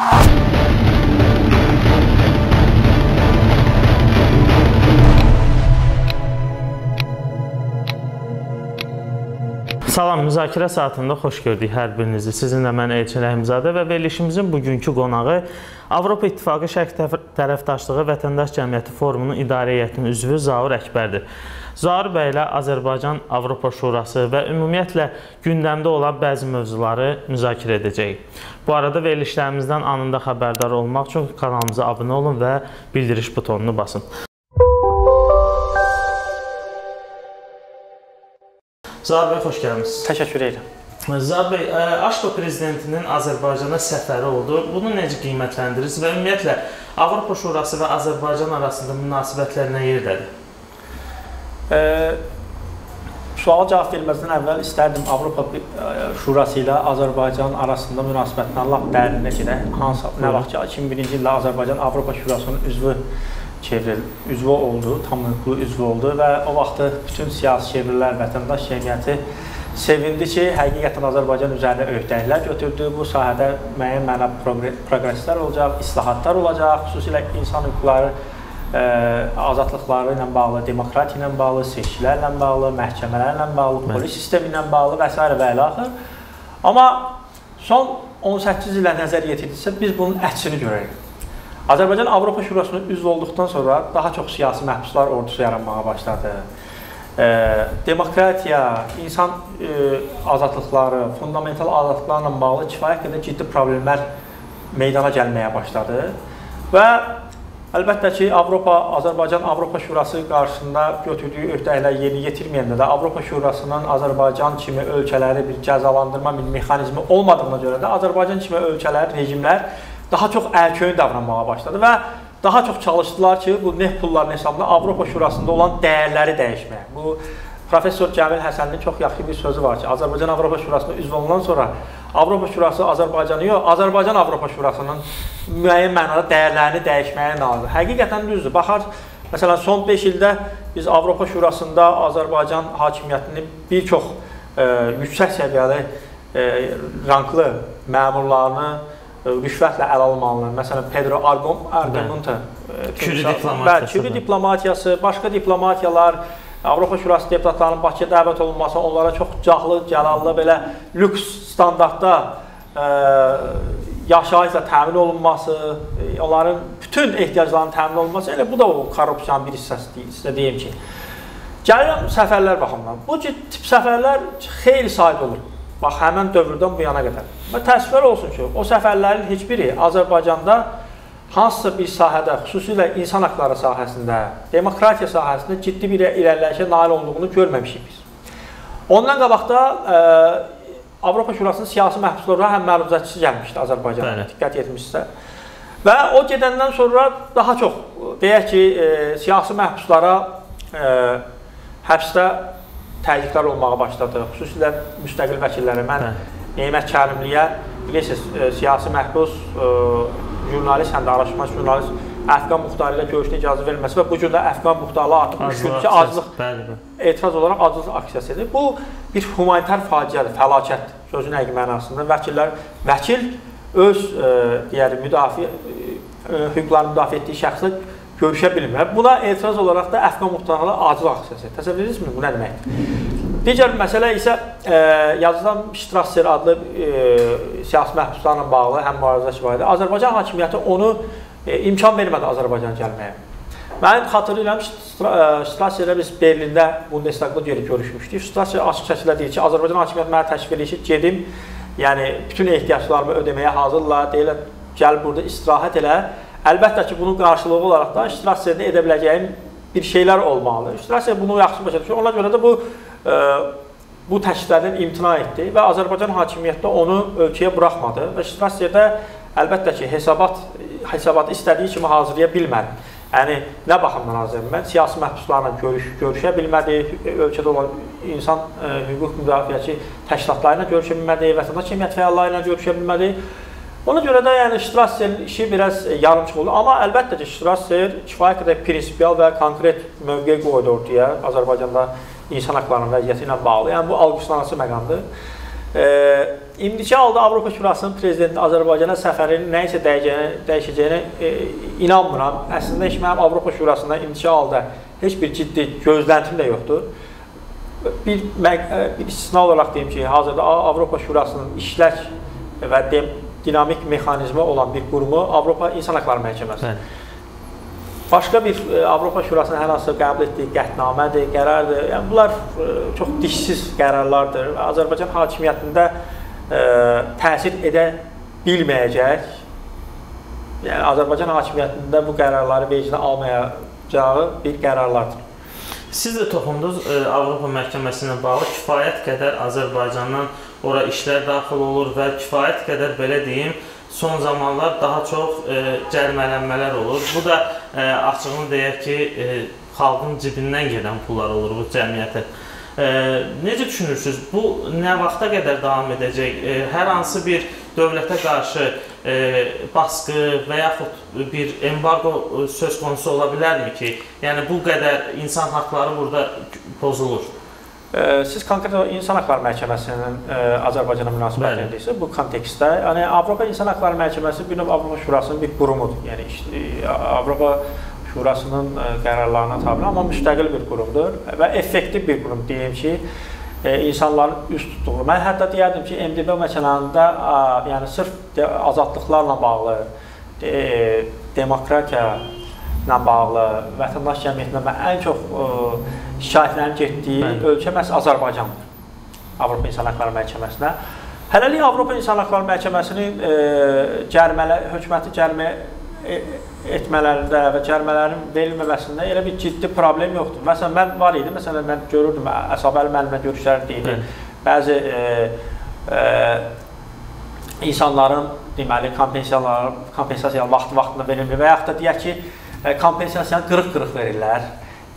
Salam, müzakirə saatında xoş gördük hər birinizi. Sizinlə mən Elçin Rəhimzadə və verilişimizin bugünkü qonağı Avropa İttifaqı Şərq tərəfdaşlığı Vətəndaş Cəmiyyəti Forumunun idarə heyətinin üzvü Zaur Əkbərdir. Zaur bəylə Azərbaycan Avropa Şurası və ümumiyyətlə gündəmdə olan bəzi mövzuları müzakirə edəcəyik. Bu arada verilişlərimizdən anında xəbərdar olmaq üçün kanalımıza abunə olun və bildiriş butonunu basın. Zahir bəy, xoş gəlmisiniz. Təşəkkür edirəm. Zahir bəy, Aşko prezidentinin Azərbaycana səfəri oldu. Bunu necə qiymətləndirirsiniz və ümumiyyətlə Avropa Şurası və Azərbaycan arasında münasibətlər nə yerdədir? Suala cavab verməzdən əvvəl istərdim Avropa Şurası ilə Azərbaycan arasında münasibətlərin lap dərinə gedək. Hansı nə vaxt ki 2001-ci ildə Azərbaycan Avropa Şurasının üzvü çevril üzvü oldu, tam hüquqlu üzvü oldu və o vaxtı bütün siyasi çevrilər, vətəndaş cəmiyyəti sevindi ki, həqiqətən Azərbaycan üzərinə öhdəliklər götürdü. Bu sahədə müəyyən mənə proqreslər olacaq, islahatlar olacaq, xüsusilə insan hüquqları ə, azadlıqları ilə bağlı, demokratiya ilə bağlı, seçkilərlə bağlı, məhkəmələrlə bağlı, polis sistemi ilə bağlı və s. və ilə axır. Amma son 18 ilə nəzər yetirilsə biz bunun əksini görərik. Azərbaycan Avropa Şurasına üzv olduqdan sonra daha çox siyasi məhbuslar ordusu yaranmağa başladı. E, demokratiya, insan e, azadlıqları, fundamental azadlıqlarla bağlı kifayət qədər ciddi problemlər meydana gəlməyə başladı. Və əlbəttə ki, Avropa, Azərbaycan Avropa Şurası qarşısında götürdüyü öhdəliklər yerinə yetirməyəndə də Avropa Şurasının Azərbaycan kimi ölkələri bir cəzalandırma bir mexanizmi olmadığına görə də Azərbaycan kimi ölkələr, rejimlər daha çox əlköyn davranmağa başladı və daha çox çalışdılar ki, bu neft pullarının hesabına Avropa Şurasında olan dəyərləri dəyişməyə. Bu professor Cəmil Həsəninin çox yaxşı bir sözü var ki, Azərbaycan Avropa Şurasına üzv olunan sonra Avropa Şurası Azərbaycanı yox, Azərbaycan Avropa Şurasının müəyyən mənada dəyərlərini dəyişməyə naildir. Həqiqətən düzdür. Baxar, məsələn, son 5 ildə biz Avropa Şurasında Azərbaycan hakimiyyətinin bir çox e, yüksək səviyyəli e, ranklı məmurlarını rüşvətlə əl almalılar. Məsələn, Pedro Argonta Küri diplomatiyası. Bəli, Küri diplomatiyası, başqa diplomatiyalar, Avropa Şurası deputatlarının Bakıya dəvət olunması, onlara çox cahlı, cəlallı belə lüks standartda ə, yaşayışla təmin olunması, onların bütün ehtiyaclarının təmin olunması, elə bu da o korrupsiyanın bir hissəsidir, sizə deyim ki. Gəlirəm səfərlər baxımından. Bu tip səfərlər xeyli sayda olur. Bax, həmən dövrdən bu yana qədər. Və təəssüflər olsun ki, o səfərlərin heç biri Azərbaycanda hansısa bir sahədə, xüsusilə insan haqları sahəsində, demokratiya sahəsində ciddi bir irəliləyişə nail olduğunu görməmişik biz. Ondan qabaqda ə, Avropa Şurasının siyasi məhbuslara həm məruzatçısı gəlmişdi Azərbaycana, Bəli. diqqət etmişsə. Və o gedəndən sonra daha çox, deyək ki, ə, siyasi məhbuslara ə, həbsdə təzyiqlər olmağa başladı. Xüsusilə müstəqil vəkillərə. Mən Neymət Kərimliyə bilirsiniz, e, siyasi məhbus, e, jurnalist, həm də araşdırmacı jurnalist Əfqan muxtarı ilə görüşünə icazə verilməsi və bu gün də Əfqan muxtarlığı artıq 3 gün ki, aclıq bəli, etiraz olaraq aclıq aksiyası edir. Bu bir humanitar faciədir, fəlakətdir. Sözün həqiqi mənasında vəkillər vəkil öz e, deyərik müdafiə e, hüquqlarını müdafiə etdiyi şəxslə görüşə bilmir. Buna etiraz olaraq da Əfqan muxtarlığı acil aksiyası. Təsəvvür edirsiniz bu nə deməkdir? Digər məsələ isə e, yazılan Strasser adlı e, siyasi məhbuslarla bağlı həm mübarizəsi var idi. Azərbaycan hakimiyyəti onu e, imkan vermədi Azərbaycana gəlməyə. Mən xatırlayıram Strasserlə biz Berlində Bundestagda geri görüşmüşdük. Strasser açıq şəkildə deyir ki, Azərbaycan hakimiyyəti mənə təklif edir ki, gedim, yəni bütün ehtiyaclarımı ödəməyə hazırlar, deyirlər, gəl burada istirahət elə. Əlbəttə ki, bunun qarşılığı olaraq da iştirak edə biləcəyim bir şeylər olmalıdır. İştirak bunu yaxşı başa düşür. Ona görə də bu e, bu təkliflərdən imtina etdi və Azərbaycan hakimiyyəti onu ölkəyə buraxmadı və iştirak əlbəttə ki, hesabat hesabatı istədiyi kimi hazırlaya bilmədi. Yəni nə baxımdan hazır? Mən siyasi məhbuslarla görüş görüşə bilmədi, ölkədə olan insan ə, e, hüquq müdafiəçi təşkilatları ilə görüşə bilmədi, vətəndaş cəmiyyət fəalları ilə görüşə bilmədi. Ona görə də yəni Strasserin işi biraz yarımçıq oldu. Amma əlbəttə ki, Strasser kifayət qədər prinsipial və konkret mövqe qoydu ortaya Azərbaycanda insan haqlarının vəziyyəti ilə bağlı. Yəni bu alqışlanası məqamdır. E, indiki halda Avropa Şurasının prezidenti Azərbaycana səfərinin nəyisə dəyəcəyini, dəyişəcəyini e, inanmıram. Əslində heç mənim Avropa Şurasından indiki halda heç bir ciddi gözləntim də yoxdur. Bir, bir istisna olaraq deyim ki, hazırda Avropa Şurasının işlək və dem dinamik mexanizmi olan bir qurumu Avropa İnsan Hüquqları Məhkəməsi. Bəli. Başqa bir e, Avropa Şurasının hər hansı qəbul etdiyi qətnamədir, qərardır. Yəni bunlar e, çox dişsiz qərarlardır. Azərbaycan hakimiyyətində ə, e, təsir edə bilməyəcək. Yəni Azərbaycan hakimiyyətində bu qərarları vecinə almayacağı bir qərarlardır. Siz də toxundunuz Avropa məhkəməsi ilə bağlı kifayət qədər Azərbaycandan ora işlər daxil olur və kifayət qədər belə deyim, son zamanlar daha çox cərimələnmələr olur. Bu da e, açığını deyək ki, e, xalqın cibindən gedən pullar olur bu cəmiyyətə. E, necə düşünürsüz? Bu nə vaxta qədər davam edəcək? E, hər hansı bir dövlətə qarşı e, baskı və yaxud bir embargo söz konusu ola bilərmi ki, yəni bu qədər insan haqqları burada pozulur? Siz konkret İnsan Hüquqları Məhkəməsinin Azərbaycana münasibətindəsə bu kontekstdə, yəni Avropa İnsan Hüquqları Məhkəməsi bir növ Avropa Şurasının bir qurumudur. Yəni Avropa Şurasının qərarlarına tabi, amma müstəqil bir qurumdur və effektiv bir qurum deyim ki, insanların üst tutduğu. Mən hətta deyərdim ki, MDB məsələsində yəni sırf azadlıqlarla bağlı, demokratiya ilə bağlı, vətəndaş cəmiyyətinə mən ən çox ə, şikayətlərin getdiyi Bəli. ölkə məhz Azərbaycandır. Avropa İnsan Hüquqları Məhkəməsinə. Hələlik Avropa İnsan Hüquqları Məhkəməsinin e, cərimələ hökuməti cərimə e, etmələrində və cərimələrin verilməməsində elə bir ciddi problem yoxdur. Məsələn, mən var idi, məsələn, mən görürdüm, Əsabəli müəllimə görüşlər deyildi. Bəzi e, e, insanların deməli kompensasiyalar kompensasiya vaxt-vaxtında verilmir və yaxud da deyək ki, e, kompensasiyanı qırıq-qırıq verirlər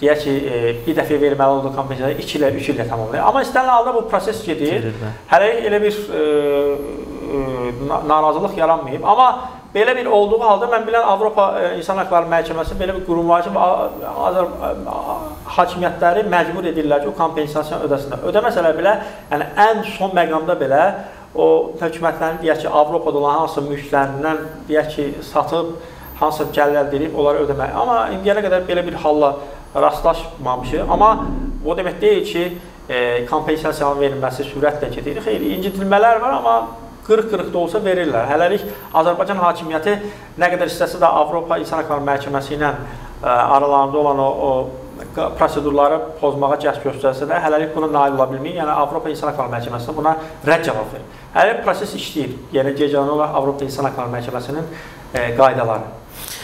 deyək ki, e, bir dəfə verməli olduğu kompensasiya 2 ilə 3 illə tamamlayır. Amma istənilən halda bu proses gedir. Hələ elə bir e, e, narazılıq yaranmayıb. Amma belə bir olduğu halda mən bilən Avropa e, İnsan Hüquqları Məhkəməsi belə bir qurum var ki, Azər hakimiyyətləri məcbur edirlər ki, o kompensasiyanı ödəsinlər. Ödəməsələr belə, yəni ən son məqamda belə o hökumətlərin deyək ki, Avropada olan hansı mülklərindən deyək ki, satıb hansısa gəlir əldə edib onları ödəmək. Amma indiyənə qədər belə bir halla rastlaşmamışıq. Amma bu demək deyil ki, e, kompensasiyanın verilməsi sürətlə gedir. Xeyli incitilmələr var, amma qırıq-qırıq da olsa verirlər. Hələlik Azərbaycan hakimiyyəti nə qədər istəsə də Avropa İnsan Hüquqları Məhkəməsi ilə e, aralarında olan o, o prosedurları pozmağa cəhd göstərsə də hələlik buna nail ola bilmir. Yəni Avropa İnsan Hüquqları Məhkəməsi buna rədd cavab verir. Hələ proses işləyir. Yəni gecəni olaraq Avropa İnsan Hüquqları Məhkəməsinin e, qaydaları.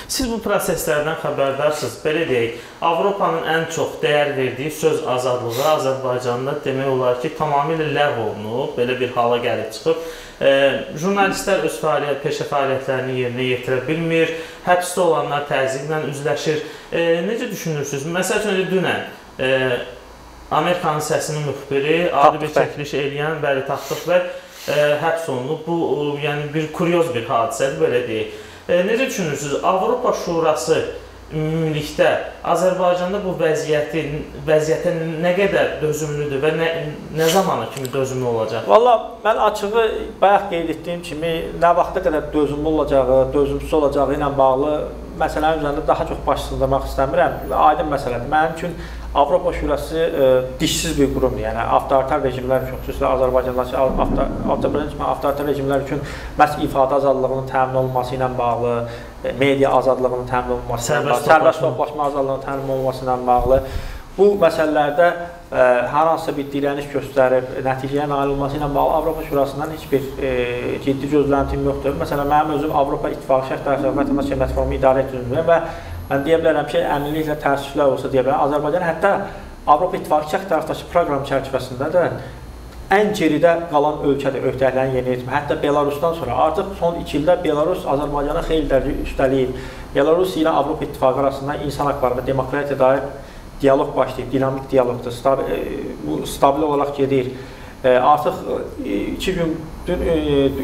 Siz bu proseslərdən xəbərdarsınız. Belə deyək, Avropanın ən çox dəyər verdiyi söz azadlığı Azərbaycanda demək olar ki, tamamilə ləğv olunub, belə bir hala gəlib çıxıb. E, jurnalistlər öz fəaliyyət, peşə fəaliyyətlərini yerinə yetirə bilmir, həbsdə olanlar təzyiqlə üzləşir. E, necə düşünürsünüz? Məsəl üçün dünən e, Amerikanın səsinin müxbiri, adi bir çəkiliş eləyən Bəli Taxtıq bəy həbs olunub. Bu yəni bir kuryoz bir hadisədir, belə deyək. Necə düşünürsünüz? Avropa Şurası ümumilikdə Azərbaycanda bu vəziyyəti vəziyyətə nə qədər dözümlüdür və nə nə zamana kimi dözümlü olacaq? Valla mən açığı bayaq qeyd etdiyim kimi nə vaxta qədər dözümlü olacağı, dözümsüz olacağı ilə bağlı məsələnin üzərində daha çox baş sındırmaq istəmirəm. Aydın məsələdir. Mənim üçün Avropa Şurası e, dişsiz bir qurumdur. Yəni avtoritar rejimlər üçün, xüsusilə Azərbaycandakı Azərbaycan kimi avtoritar rejimlər üçün məhz ifadə azadlığının təmin olunması ilə bağlı, e, media azadlığının təmin olunması, sərbəst toplaşma azadlığının təmin olunması ilə bağlı bu məsələlərdə ə, hər hansısa bir dirəniş göstərib nəticəyə nail olması ilə bağlı Avropa Şurasından heç bir ə, ciddi gözləntim yoxdur. Məsələn, mənim özüm Avropa İttifaqı Şərq Tərəfdaşlıq Vətəndaş Cəmiyyət Forumu idarə etdirəm və Mən deyə bilərəm ki, əminliklə təəssüflər olsa deyə bilərəm. Azərbaycan hətta Avropa İttifaqı çəx tərəfdaşı proqram çərçivəsində də ən geridə qalan ölkədir öhdəliklərin yerinə yetirmə. Hətta Belarusdan sonra artıq son 2 ildə Belarus Azərbaycana xeyli dərəcə üstəliyib. Belarus ilə Avropa İttifaqı arasında insan hüquqları və demokratiya dair dialoq başlayıb, dinamik dialoqdur. Stabil, e, bu stabil olaraq gedir. E, artıq 2 gün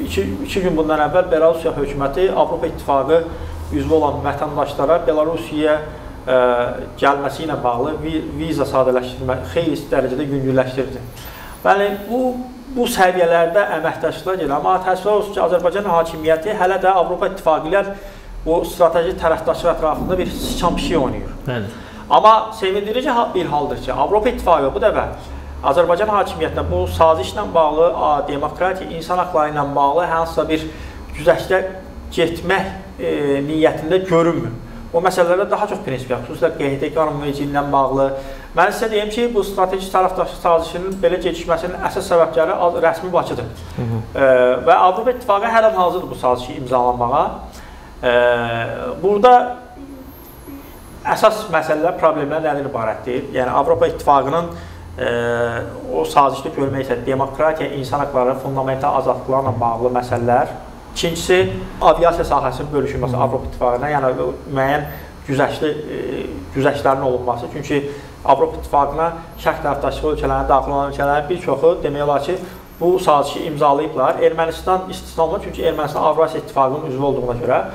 2 2 gün bundan əvvəl Belarus hökuməti Avropa İttifaqı üzvü olan vətəndaşlara Belarusiyaya gəlməsi ilə bağlı viza sadələşdirmə xeyli dərəcədə yüngülləşdirdi. Bəli, bu bu səviyyələrdə əməkdaşlıqlar gedir. Amma təəssüflər olsun ki, Azərbaycan hakimiyyəti hələ də Avropa İttifaqı ilə bu strateji tərəfdaşlıq ətrafında bir sıçan pişik oynayır. Bəli. Amma sevindirici bir haldır ki, Avropa İttifaqı bu dəfə Azərbaycan hakimiyyətinə bu sazişlə bağlı, demokratiya, insan haqları ilə bağlı hansısa bir güzəştə getmək e, niyyətində görünmür. O məsələlərdə daha çox prinsipial, xüsusilə QHT qanunvericiliyi ilə bağlı. Mən sizə deyim ki, bu strateji tərəfdaşlıq sazişinin belə gecikməsinin əsas səbəbləri rəsmi Bakıdır. Hı -hı. E, və Avropa İttifaqı hər an hazırdır bu sazişi imzalanmağa. E, burada əsas məsələlər, problemlər nədən ibarətdir? Yəni Avropa İttifaqının e, o sazişdə görmək istədiyi demokratiya, insan haqları, fundamental azadlıqlarla bağlı məsələlər İkincisi, aviasiya sahəsinin bölüşülməsi Avropa İttifaqına, yəni müəyyən güzəştli e, güzəştlərin olunması. Çünki Avropa İttifaqına şərq tərəfdaşlığı ölkələrinə daxil olan ölkələrin bir çoxu demək olar ki, bu sazişi imzalayıblar. Ermənistan istisnalı, çünki Ermənistan Avrasiya İttifaqının üzvü olduğuna görə ə,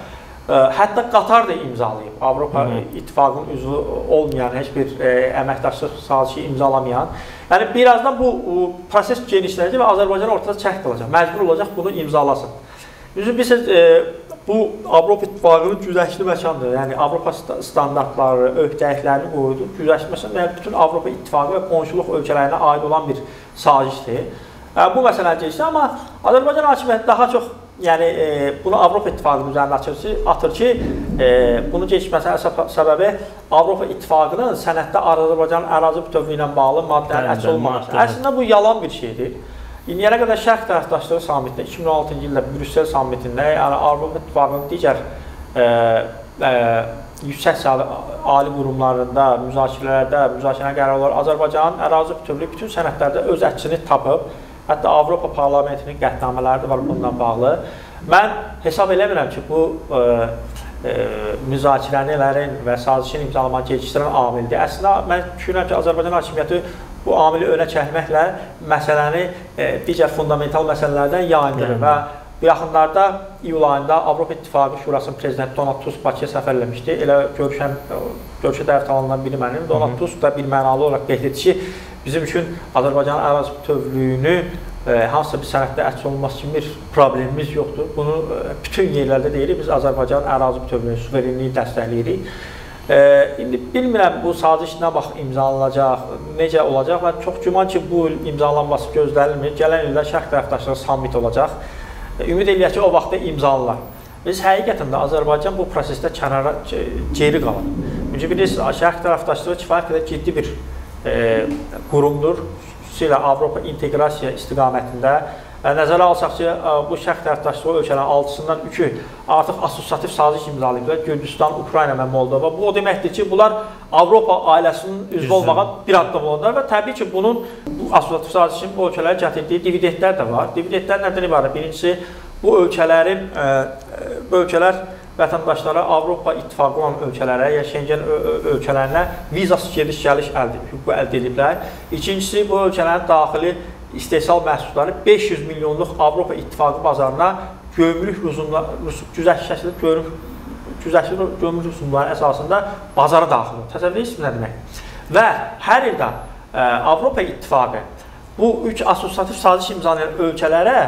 hətta Qatar da imzalayıb. Avropa Hı. İttifaqının üzvü olmayan, heç bir əməkdaşlıq sazişi imzalamayan. Yəni birazdan bu proses genişlənəcək və Azərbaycan ortada çək qalacaq. Məcbur olacaq bunu imzalasın. Düzü bilirsiniz, e, bu Avropa İttifaqının güzəştli məkandır. Yəni Avropa standartları, öhdəliklərini qoydu. Güzəştməsi yəni bütün Avropa İttifaqı və qonşuluq ölkələrinə aid olan bir sazişdir. E, bu məsələ keçdi, amma Azərbaycan hakimiyyəti daha çox yəni e, bunu Avropa İttifaqının üzərinə atır ki, atır ki, e, bunu keçməsinə əsas səbəbi Avropa İttifaqının sənəddə Azərbaycanın ərazi bütövlüyü ilə bağlı maddələrin əks olmaması. Əslində bu yalan bir şeydir. İndiyənə qədər Şərq tərəfdaşlığı sammitində 2016-cı ildə Brüssel sammitində, yəni Avropa İttifaqının digər ə, ə, yüksək ali qurumlarında, müzakirələrdə, müzakirə qərarları Azərbaycanın ərazi bütövlüyü bütün sənədlərdə öz əksini tapıb. Hətta Avropa Parlamentinin qətnamələri də var bununla bağlı. Mən hesab eləmirəm ki, bu ə, ə, müzakirələrin və sazişin imzalamanı gecikdirən amildir. Əslində mən düşünürəm ki, Azərbaycan hakimiyyəti bu amili önə çəkməklə məsələni e, digər fundamental məsələlərdən yayındırır və bu yaxınlarda iyul ayında Avropa İttifaqı Şurasının prezidenti Donald Tusk Bakıya səfər eləmişdi. Elə görüşən görüşə dəvət alınan biri mənim. Donald Tusk da bir mənalı olaraq qeyd etdi ki, bizim üçün Azərbaycanın ərazi bütövlüyünü e, hansısa bir sənəddə əks olunması kimi bir problemimiz yoxdur. Bunu e, bütün yerlərdə deyirik. Biz Azərbaycanın ərazi bütövlüyünü, suverenliyi dəstəkləyirik. E, indi bilmirəm bu saziş nə vaxt imzalanacaq, necə olacaq. Mən çox güman ki, bu il imzalanması gözlənilmir. Gələn ildə şərq tərəfdaşlığı sammit olacaq. Ümid eləyək ki, o vaxtda imzalanar. Biz həqiqətən də Azərbaycan bu prosesdə kənara geri qalır. Çünki bilirsiniz, şərq tərəfdaşlığı kifayət qədər ciddi bir qurumdur. Xüsusilə Avropa inteqrasiya istiqamətində Nəzərə alsaq ki, bu şərq tərəfdaşlığı ölkələrin 6-sından 3-ü artıq assosiativ saziş imzalayıblar. Gürcüstan, Ukrayna və Moldova. Bu o deməkdir ki, bunlar Avropa ailəsinin üzvü olmağa bir addım oldular və təbii ki, bunun bu assosiativ sazişin bu ölkələrə gətirdiyi dividendlər də var. Dividendlər nədən ibarət? Birincisi, bu ölkələrin bu ölkələr vətəndaşlara Avropa İttifaqı olan ölkələrə ya Şengen ölkələrinə vizasız gediş-gəliş əldə hüququ əldə ediblər. İkincisi, bu ölkələrin daxili istehsal məhsulları 500 milyonluq Avropa İttifaqı bazarına gömrük rüsumları, güzəştli gömrük güzəştli gömrük rüsumları əsasında bazara daxil olur. Təsəvvür edirsiniz nə demək? Və hər ildə ə, Avropa İttifaqı bu üç assosiativ saziş imzalayan ölkələrə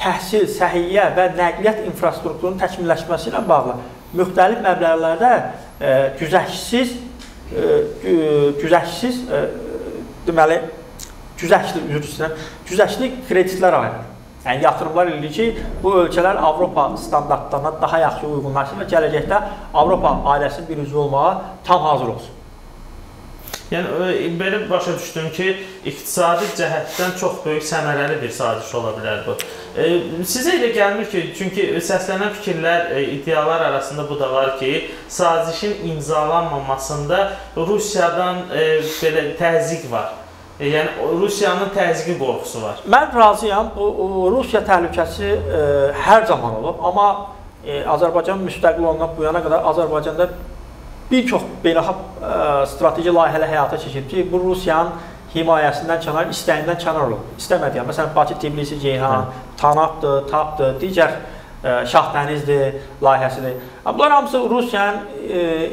təhsil, səhiyyə və nəqliyyat infrastrukturunun təkmilləşməsi ilə bağlı müxtəlif məbləğlərdə ə, güzəşsiz ə, güzəşsiz ə, deməli güzəştli, üzr istəyirəm, güzəştli kreditlər ayırır. Yəni yatırımlar elədir ki, bu ölkələr Avropa standartlarına daha yaxşı uyğunlaşsın və gələcəkdə Avropa ailəsinin bir üzvü olmağa tam hazır olsun. Yəni belə başa düşdüm ki, iqtisadi cəhətdən çox böyük səmərəli bir saziş ola bilər bu. E, sizə elə gəlmir ki, çünki səslənən fikirlər, e, iddialar arasında bu da var ki, sazişin imzalanmamasında Rusiyadan e, belə təzyiq var. E, yəni Rusiyanın təzyiqi qorxusu var. Mən razıyam. Bu Rusiya təhlükəsi e, hər zaman olub, amma e, Azərbaycan müstəqil olandan bu yana qədər Azərbaycanda bir çox beynəlxalq e, strateji layihələr həyata keçirilib ki, bu Rusiyanın himayəsindən kənar, istəyindən kənar olub. İstəmədiyi, məsələn, Bakı, Tbilisi, Ceyhan, hə. Tanapdır, Tapdır, digər e, Şahdənizdir layihəsidir. Bunlar hamısı Rusiyanın e,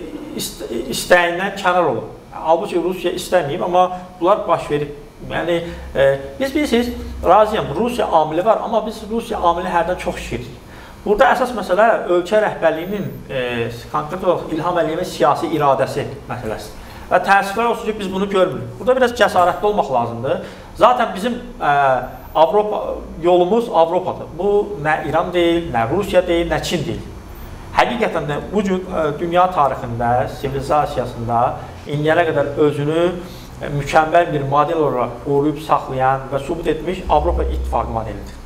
istəyindən kənar olub. Halbuki Rusiya istəməyib, amma bunlar baş verib Yəni e, biz bilirsiniz, razıyam, Rusiya amili var, amma biz Rusiya amili hərdən çox şişiririk. Burada əsas məsələ ölkə rəhbərliyinin e, konkret olaraq İlham Əliyevin siyasi iradəsi məsələsidir. Və təəssüflər olsun ki, biz bunu görmürük. Burada biraz cəsarətli olmaq lazımdır. Zaten bizim ə, Avropa yolumuz Avropadır. Bu nə İran deyil, nə Rusiya deyil, nə Çin deyil. Həqiqətən də bu gün ə, dünya tarixində, sivilizasiyasında indiyənə qədər özünü mükəmməl bir model olaraq qoruyub saxlayan və sübut etmiş Avropa İttifaqı modelidir.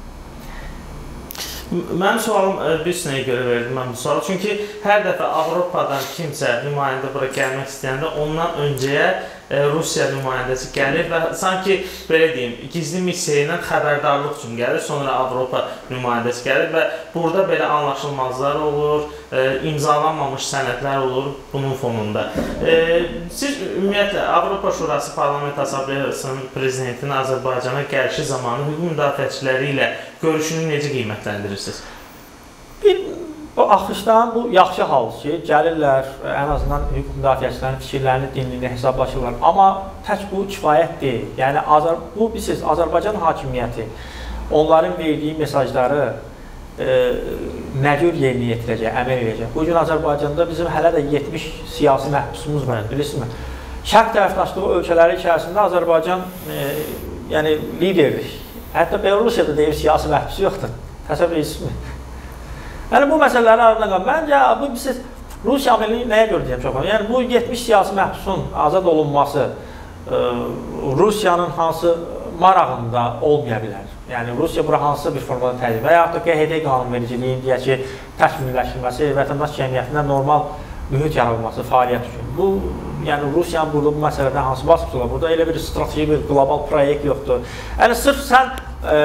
Mənim sualım e, bir sinəyə görə verdim mən bu sualı. Çünki hər dəfə Avropadan kimsə nümayəndə bura gəlmək istəyəndə ondan öncəyə Rusiya nümayəndəsi gəlir və sanki belə deyim, gizli missiya ilə xəbərdarlıq üçün gəlir, sonra Avropa nümayəndəsi gəlir və burada belə anlaşılmazlar olur, e, imzalanmamış sənədlər olur bunun fonunda. Siz ümumiyyətlə Avropa Şurası Parlament Assambleyasının prezidentinin Azərbaycana gəlişi zamanı hüquq müdafiəçiləri ilə görüşünü necə qiymətləndirirsiniz? Bu axışdan bu yaxşı haldır ki, gəlirlər, ən azından hüquq müdafiəçilərinin fikirlərini dinləyirlər, hesablaşırlar. Amma tək bu kifayət deyil. Yəni Azər bu bilirsiniz, Azərbaycan hakimiyyəti onların verdiyi mesajları e, nə cür yerinə yetirəcək, əməl edəcək. Bu gün Azərbaycanda bizim hələ də 70 siyasi məhbusumuz var, bilirsinizmi? Şərq tərəfdaşlığı ölkələri içərisində Azərbaycan e, yəni liderdir. Hətta Belarusiyada deyir siyasi məhbus yoxdur. Təsəvvür edirsiniz? Yəni bu məsələləri aradan qalır. Məncə bu siz Rusiya amelini nəyə görə deyirəm çox? Yəni bu 70 siyasi məhbusun azad olunması ə, e, Rusiyanın hansı marağında olmaya bilər. Yəni Rusiya bura hansısa bir formada təklif və yaxud da QHT qanunvericiliyin deyək ki, təkmilləşdirilməsi, vətəndaş cəmiyyətində normal mühit yaradılması fəaliyyət üçün. Bu yəni Rusiyanın burada bu məsələdə hansı basqısı var? Burada elə bir strateji bir qlobal proyekt yoxdur. Yəni sırf sən ə,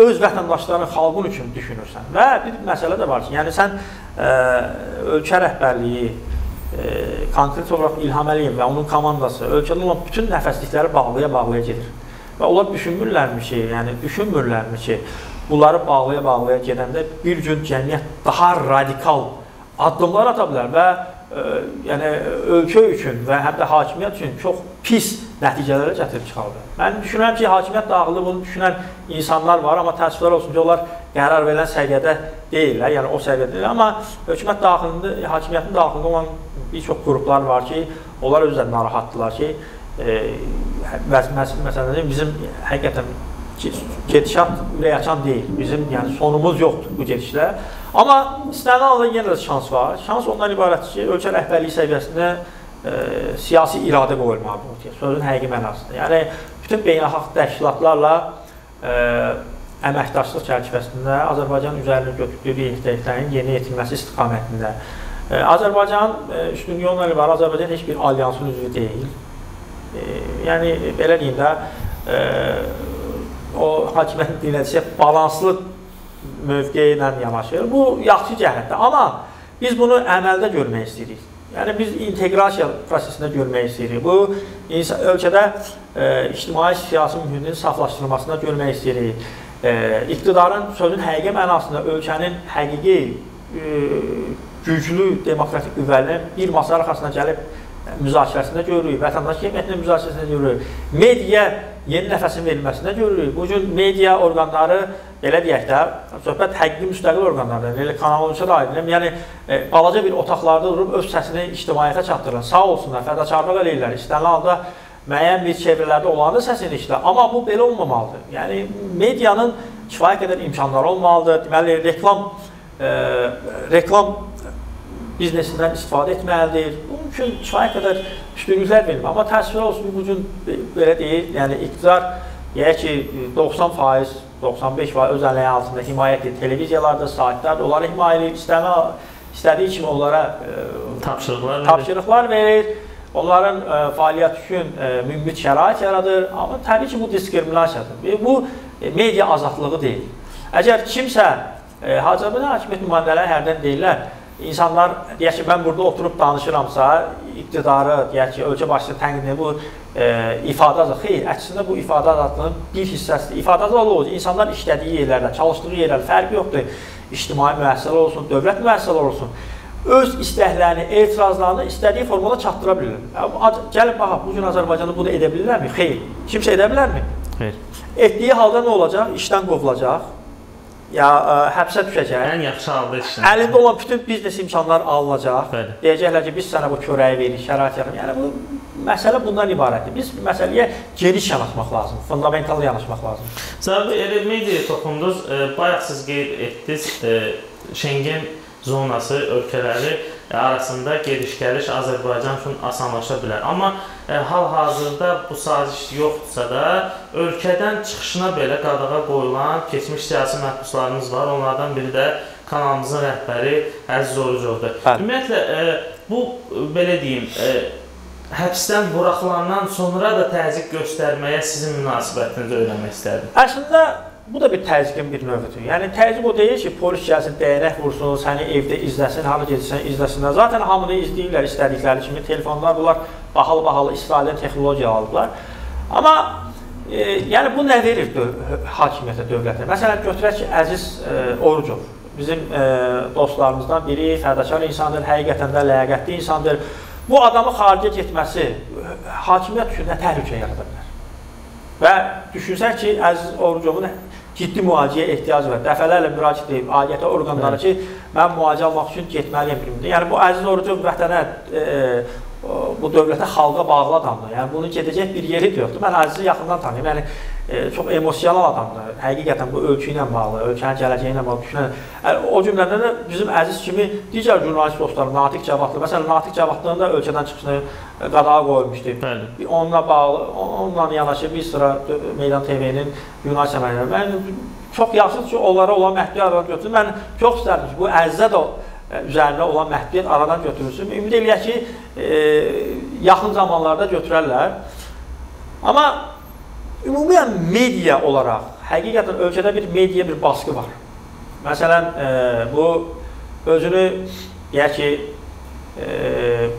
öz vətəndaşların, xalqın üçün düşünürsən. Və bir məsələ də var ki, yəni sən ə, ölkə rəhbərliyi ə, konkret olaraq İlham Əliyev və onun komandası ölkədə olan bütün nəfəslikləri bağlaya-bağlaya gedir. Və onlar düşünmürlərmi ki, yəni düşünmürlərmi ki, bunları bağlaya-bağlaya gedəndə bir gün cəmiyyət daha radikal addımlar ata bilər və yəni ölkə üçün və həm də hakimiyyət üçün çox pis nəticələrə gətirib çıxardı. Mən düşünürəm ki, hakimiyyət daxilində bunu düşünən insanlar var, amma təəssüflər olsun ki, onlar qərar verilən səviyyədə deyillər, yəni o səviyyədə deyil. Amma hökumət daxilində, hakimiyyətin daxilində olan bir çox qruplar var ki, onlar özləri narahatdılar ki, e, məsələn, bizim həqiqətən gedişat ürək açan deyil. Bizim yəni sonumuz yoxdur bu gedişlə. Amma istənilən halda yenə də şans var. Şans ondan ibarətdir ki, ölkə rəhbərliyi səviyyəsində e, siyasi iradə qoyulmalıdır ortaya, sözün həqiqi mənasında. Yəni bütün beynəlxalq təşkilatlarla e, əməkdaşlıq çərçivəsində Azərbaycan üzərində götürdüyü ehtiyacların yerinə yetirilməsi istiqamətində. E, Azərbaycan e, üstünlüyü onunla var. Azərbaycan heç bir alyansın üzvü deyil. E, yəni belə deyim də, e, o hakimiyyət dinlədikcə balanslı mövqeyi ilə yanaşır. Bu yaxşı cəhətdir. Amma biz bunu əməldə görmək istəyirik. Yəni biz inteqrasiya prosesində görmək istəyirik. Bu insan, ölkədə e, ictimai siyasi mühitin saflaşdırılmasında görmək istəyirik. E, iqtidarın sözün həqiqi mənasında ölkənin həqiqi e, güclü demokratik qüvvələrinin bir masa arxasına gəlib müzakirəsində görürük, vətəndaş cəmiyyətinin müzakirəsində görürük. Media yeni nəfəsin verilməsində görürük. Bu gün media orqanları belə deyək də, söhbət həqiqi müstəqil orqanlardan, elə Kanal 13-ə də aiddir. Yəni e, balaca bir otaqlarda durub öz səsini ictimaiyyətə çatdırır. Sağ olsunlar, fədakarlıq eləyirlər. İstənilən halda müəyyən bir çevrələrdə olanda səsini işlə. Amma bu belə olmamalıdır. Yəni medianın kifayət qədər imkanları olmalıdır. Deməli reklam e, reklam biznesindən istifadə etməlidir. Bunun üçün kifayət qədər üstünlüklər verilməli. Amma təəssüflər olsun bu gün belə deyil, yəni iqtidar deyək ki, 90% 95 var öz əməyi altında himayə edir. Televiziyalarda, saytlarda onları himayə edir. İstəmə, istədiyi kimi onlara ə, e, tapşırıqlar verir. Tapşırıqlar verir. Onların ə, e, fəaliyyət üçün ə, e, mümbit şərait yaradır. Amma təbii ki, bu diskriminasiyadır. Bu ə, media azadlığı deyil. Əgər kimsə Azərbaycan hakimiyyət nümayəndələri hərdən deyirlər, insanlar deyək ki, mən burada oturub danışıramsa, iqtidarı, deyək ki, ölkə başçısı tənqid bu e, ifadə azadlığı. Xeyr, əslində bu ifadə azadlığının bir hissəsidir. İfadə azadlığı olur. İnsanlar işlədiyi yerlərdə, çalışdığı yerlərdə fərqi yoxdur. İctimai müəssisələr olsun, dövlət müəssisələri olsun. Öz istəklərini, etirazlarını istədiyi formada çatdıra bilirlər. Gəlin baxaq, bu gün Azərbaycanda bunu edə bilirlərmi? Xeyr. Kimsə edə bilərmi? Xeyr. Etdiyi halda nə olacaq? İşdən qovulacaq. Ya ə, həbsə düşəcək. Ən yaxşı halda işlən. Əlində olan bütün biznes imkanları alınacaq. Bəli. Deyəcəklər ki, biz sənə bu körəyi veririk, şərait yaxın. Yəni bu məsələ bundan ibarətdir. Biz məsələyə geniş yanaşmaq lazımdır, fundamental yanaşmaq lazımdır. Cənab elə mediaya toxundunuz. E, bayaq siz qeyd etdiniz, e, Şengen zonası ölkələri arasında gediş-gəliş Azərbaycan üçün asanlaşa bilər. Amma e, hal-hazırda bu saziş yoxdursa da, ölkədən çıxışına belə qadağa qoyulan keçmiş siyasi məhbuslarımız var. Onlardan biri də kanalımızın rəhbəri Əziz Orucovdur. Ümumiyyətlə e, bu e, belə deyim, e, həbsdən buraxılandan sonra da təzyiq göstərməyə sizin münasibətinizi öyrənmək istərdim. Əslində bu da bir təzyiqin bir növüdür. Yəni təzyiq o deyil ki, polis gəlsin, dəyənək vursun, səni evdə izləsin, hara gedirsən izləsinlər. Zaten hamını izləyirlər istədikləri kimi. Telefonlar bunlar bahalı-bahalı İsraildən texnologiya alıblar. Amma e, yəni bu nə verir dö hakimiyyətə, dövlətə? Məsələn, götürək ki, Əziz e, Orucov bizim e, dostlarımızdan biri, fədakar insandır, həqiqətən də ləyaqətli insandır. Bu adamın xaricə getməsi hakimiyyət üçün nə təhlükə yarada bilər? Və düşünsək ki, Əziz Orucovun ciddi müalicəyə ehtiyac var. Dəfələrlə müraciət edib aidiyyəti orqanlara ki, mən müalicə almaq üçün getməliyəm bilimdə. Yəni bu Əziz Orucov vətənə e, bu dövlətə, xalqa bağlı adamdır. Yəni bunun gedəcək bir yeri yoxdur. Mən Əzizi yaxından tanıyıram. Yəni e, çox emosional adamdır. Həqiqətən bu ölkü ilə bağlı, ölkənin gələcəyi ilə bağlı düşünən. O cümlədən də bizim Əziz kimi digər jurnalist dostlar, Natiq Cavadlı, məsələn Natiq Cavadlının da ölkədən çıxışını qadağa qoyulmuşdu. Bəli. Onunla bağlı, onunla yanaşı bir sıra Meydan TV-nin jurnalist əməkləri. Mən çox yaxşıdır ki, onlara olan məhdudiyyət aradan götürür. Mən çox istərdim ki, bu Əzizə də üzərində olan məhdudiyyət aradan götürülsün. Ümid eləyək ki, e, yaxın zamanlarda götürərlər. Amma ümumiyyən media olaraq həqiqətən ölkədə bir media bir baskı var. Məsələn, e, bu özünü deyək ki, e,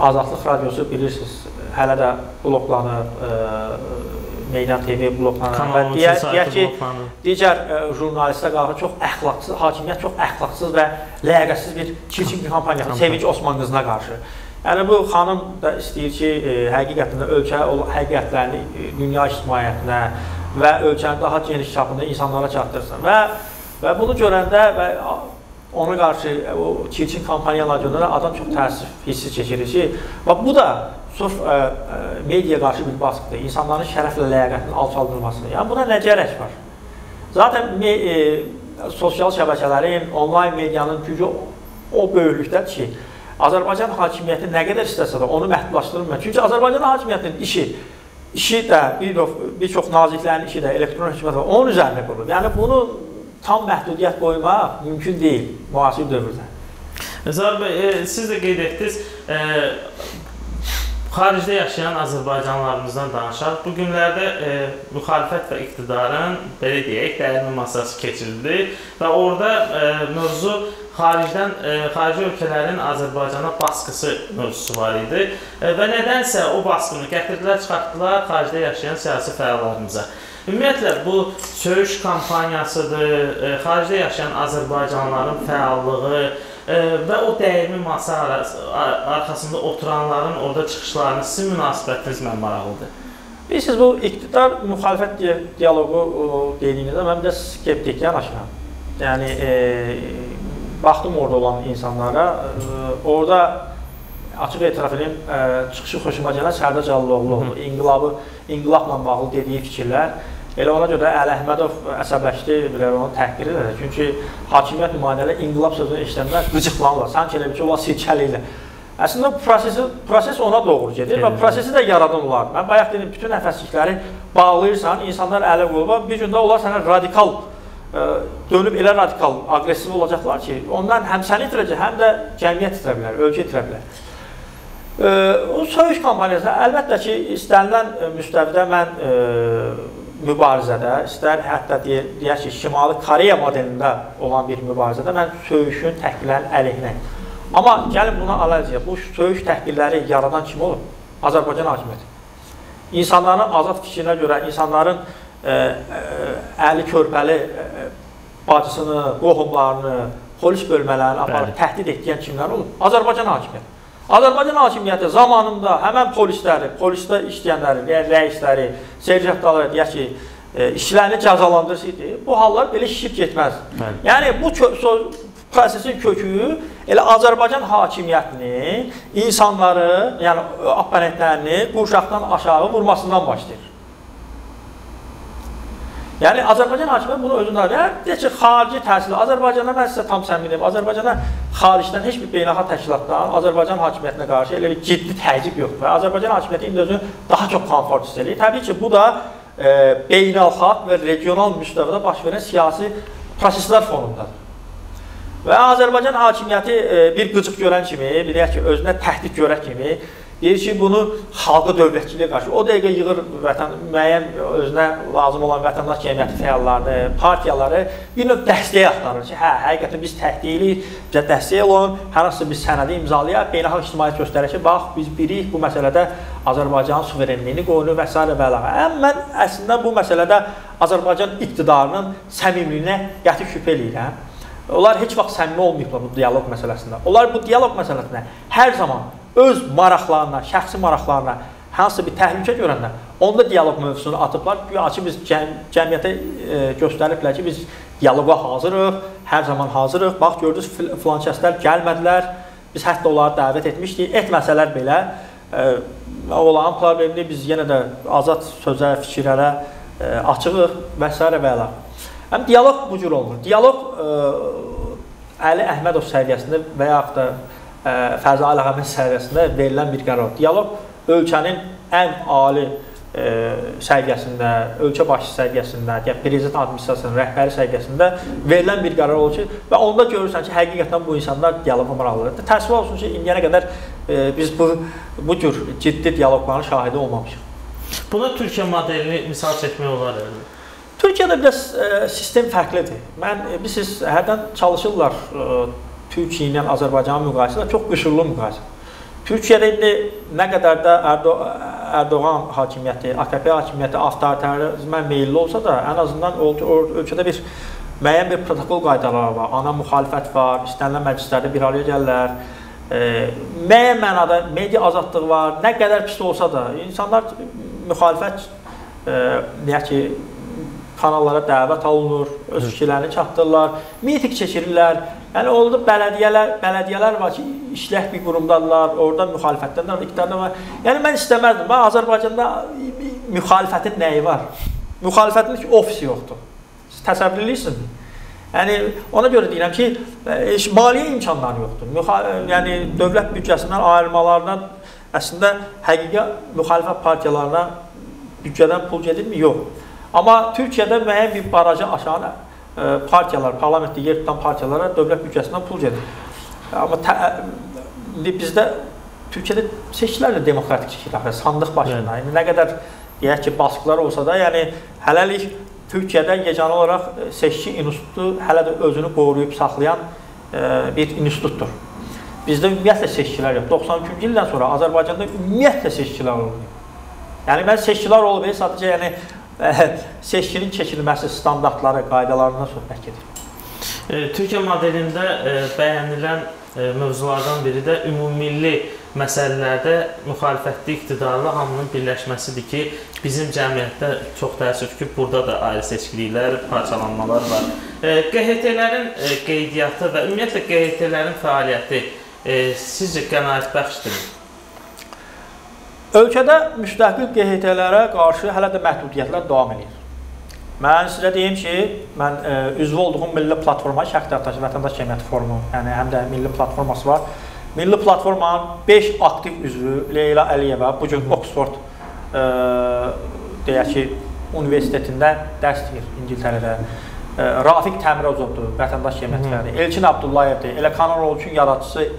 Azadlıq radiosu bilirsiniz, hələ də bloklanıb, e, Meydan TV bloklanır. Və deyək, deyək ki, digər ə, jurnalistlər qalxır çox əxlaqsız, hakimiyyət çox əxlaqsız və ləyaqətsiz bir kilçin kampaniyası Sevinç Osman qızına qarşı. Yəni bu xanım da istəyir ki, ə, həqiqətən də ölkə həqiqətlərini ə, dünya ictimaiyyətinə və ölkənin daha geniş çapında insanlara çatdırsın. Və və bunu görəndə və ona qarşı o kilçin kampaniyalar görəndə adam çox təəssüf hissi keçirir ki, və bu da sırf ə, ə, mediaya qarşı bir baskıdır, insanların şərəflə ləyaqətinin alçaldılması. Yəni buna nə gərək var? Zaten e, sosial şəbəkələrin, onlayn medianın gücü o böyüklükdədir ki, Azərbaycan hakimiyyəti nə qədər istəsə də onu məhdudlaşdırmır. Çünki Azərbaycan hakimiyyətinin işi işi də bir bir çox nazirliklərin işi də elektron hökumət var. Onun üzərində qurulur. Yəni bunu tam məhdudiyyət qoymaq mümkün deyil müasir dövrdə. Zahir bəy, e, siz də qeyd etdiniz, e, Xaricdə yaşayan azərbaycanlılarımızdan danışaq. Bu günlərdə e, müxalifət və iqtidarın belə deyək, dəyirmi masası keçirildi və orada e, mövzu xaricdən e, xarici ölkələrin Azərbaycana baskısı mövzusu var idi e, və nədənsə o baskını gətirdilər, çıxartdılar xaricdə yaşayan siyasi fəallarımıza. Ümumiyyətlə bu söyüş kampaniyasıdır, e, xaricdə yaşayan azərbaycanlıların fəallığı, və o dəyirmi masa arxasında oturanların orada çıxışlarını sizin münasibətiniz mən maraqlıdır. Bilirsiniz, bu iqtidar müxalifət dialoqu dediyinizdə mən də skeptik yanaşıram. Yəni, e, baxdım orada olan insanlara, e, orada açıq etiraf edim, e, çıxışı xoşuma gələn Sərdar Cəlaloğlu oldu. İnqilabı, inqilabla bağlı dediyi fikirlər Elə ona görə Əli Əhmədov əsəbləşdi, bilər onu təhqir edir. Çünki hakimiyyət nümayəndələri inqilab sözünü eşidəndə qıcıqlanırlar. Sanki elə bir ki, onlar silkəliyirlər. Əslində bu prosesi proses ona doğru gedir və prosesi də yaradan olar. Mən bayaq dedim, bütün nəfəslikləri bağlayırsan, insanlar ələ qoyulur. Bir gündə onlar sənə radikal ə, dönüb elə radikal, aqressiv olacaqlar ki, ondan həm səni itirəcək, həm də cəmiyyət itirə bilər, ölkə itirə bilər. O söyüş kampaniyası əlbəttə ki, istənilən müstəvidə mən mübarizədə, istər hətta deyək, ki, Şimali Koreya modelində olan bir mübarizədə mən söyüşün təhqirlərin əleyhinə. Amma gəlin buna aləziyə, bu söyüş təhqirləri yaradan kim olur? Azərbaycan hakimiyyəti. İnsanların azad fikrinə görə, insanların ə, ə, əli körpəli ə, bacısını, qohumlarını, polis bölmələrini aparıb təhdid etdiyin kimlər olur? Azərbaycan hakimiyyəti. Azərbaycan hakimiyyəti zamanında həmən polisləri, polisdə işləyənləri, yəni rəisləri, serjantları, deyək ki, e, işçilərini cəzalandırsaydı, bu hallar belə şişib getməz. Bəli. Yəni bu prosesin kökü elə Azərbaycan hakimiyyətini, insanları, yəni oponentlərini qurşaqdan aşağı vurmasından başlayır. Yəni Azərbaycan hakimiyyəti bunu özündə alır. Deyək ki, xarici təsir. Azərbaycana mən sizə tam səmin deyim. Azərbaycana xaricdən heç bir beynəlxalq təşkilatdan Azərbaycan hakimiyyətinə qarşı elə bir ciddi təzyiq yoxdur. Və Azərbaycan hakimiyyəti indi özünü daha çox komfort hiss edir. Təbii ki, bu da e, beynəlxalq və regional müstəvidə baş verən siyasi proseslər fonundadır. Və Azərbaycan hakimiyyəti e, bir qıcıq görən kimi, bir deyək ki, özünə təhdid görən kimi deyir ki, bunu xalqı dövlətçiliyə qarşı o dəqiqə yığır vətən müəyyən özünə lazım olan vətəndaş cəmiyyəti fəallarını, partiyaları bir növ dəstək axtarır ki, hə, həqiqətən biz təhdilik, bizə dəstək olun, hər hansı bir sənədi imzalayaq, beynəlxalq ictimaiyyət göstərək ki, bax biz birik bu məsələdə Azərbaycanın suverenliyini qorunur və s. və l. Həm mən əslində bu məsələdə Azərbaycan iqtidarının səmimliyinə qəti şübhə eləyirəm. Onlar heç vaxt səmimi olmayıblar bu dialoq məsələsində. Onlar bu dialoq məsələsində hər zaman öz maraqlarına, şəxsi maraqlarına hansı bir təhlükə görəndə onda dialoq mövzusunu atıblar. Güya ki biz cəm cəmiyyətə e, göstəriblər ki, biz dialoqa hazırıq, hər zaman hazırıq. Bax gördünüz filan kəslər gəlmədilər. Biz hətta onları dəvət etmişdik. Etməsələr belə e, olan problemini biz yenə də azad sözə, fikirlərə e, açığıq və s. və elə. Həm dialoq bu cür olmur. Dialoq ə, Əli Əhmədov səviyyəsində və yaxud da ə, Fəzi Əliğəmin səviyyəsində verilən bir qərar. Dialoq ölkənin ən ali ə, səviyyəsində, ölkə başçı səviyyəsində, yəni prezident administrasiyasının rəhbəri səviyyəsində verilən bir qərar olur ki, və onda görürsən ki, həqiqətən bu insanlar dialoqa maraqlıdır. Təəssüf olsun ki, indiyənə qədər ə, biz bu bu cür ciddi dialoqların şahidi olmamışıq. Buna Türkiyə modelini misal çəkmək olar. Yəni. Türkiyədə biraz ə, sistem fərqlidir. Mən ə, bilirsiniz, hərdən çalışırlar ə, Türkiyə ilə Azərbaycanın müqayisədə çox qışırlı müqayisə. Türkiyədə indi nə qədər də Erdo Erdoğan hakimiyyəti, AKP hakimiyyəti avtoritarizmə meylli olsa da, ən azından ölkədə bir müəyyən bir protokol qaydaları var. Ana müxalifət var, istənilən məclislərdə bir araya gəlirlər. E, müəyyən mənada media azadlığı var. Nə qədər pis olsa da, insanlar müxalifət e, deyək ki, kanallara dəvət olunur, öz fikirlərini çatdırırlar, miting keçirirlər. Yəni orada bələdiyyələr, bələdiyyələr var ki, işlək bir qurumdadırlar, orada müxalifətdənlər, iqtidardan var. Yəni mən istəməzdim. Mən Azərbaycanda müxalifətin nəyi var? Müxalifətin heç ofisi yoxdur. Siz təsəvvür edirsinizmi? Yəni ona görə deyirəm ki, e, maliyyə imkanları yoxdur. Müxal yəni dövlət büdcəsindən ayrılmalardan əslində həqiqi müxalifət partiyalarına büdcədən pul gedirmi? Yox. Amma Türkiyədə müəyyən bir ə, e, partiyalar, parlamentdə yer tutan partiyalara dövlət büdcəsindən pul gedir. Amma tə, bizdə Türkiyədə seçkilər də demokratik seçkilərdir, sandıq başında. Yəni nə qədər deyək ki, baskılar olsa da, yəni hələlik Türkiyədə yeganə olaraq e, seçki institutu hələ də özünü qoruyub saxlayan e, bir institutdur. Bizdə ümumiyyətlə seçkilər yox. 93-cü ildən sonra Azərbaycanda ümumiyyətlə seçkilər olmuyor. Yəni mən seçkilər olub, sadəcə yəni seçkinin keçirilməsi standartları, qaydalarından söhbət gedir. Türkiyə modelində bəyənilən mövzulardan biri də ümumilli məsələlərdə müxalifətli iqtidarla hamının birləşməsidir ki, bizim cəmiyyətdə çox təəssüf ki, burada da ayrı seçkiliklər, parçalanmalar var. QHT-lərin qeydiyyatı və ümumiyyətlə QHT-lərin fəaliyyəti sizcə qənaətbəxşdirmi? Ölkədə müstəqil QHT-lərə qarşı hələ də məhdudiyyətlər davam edir. Mən sizə deyim ki, mən ə, e, üzv olduğum Milli Platforma Şərq Tərəfdaşı Vətəndaş Cəmiyyəti Forumu, yəni həm də Milli Platforması var. Milli Platformanın 5 aktiv üzvü Leyla Əliyeva bu gün Oxford ə, e, deyək ki, universitetində dərs deyir İngiltərədə. Ə, e, Rafiq Təmirozovdur, Vətəndaş Cəmiyyətləri. Elçin Abdullayevdir, elə Kanal Olçun yaradıcısı